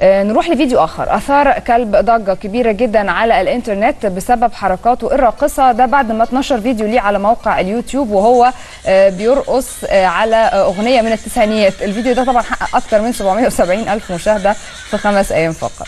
آه، نروح لفيديو آخر. آثار كلب ضجة كبيرة جدا على الإنترنت بسبب حركاته الراقصة. ده بعد ما اتنشر فيديو ليه على موقع اليوتيوب وهو آه، بيرقص آه، على أغنية من التسعينيات. الفيديو ده طبعا حقق أكتر من 770 ألف مشاهدة في خمس أيام فقط.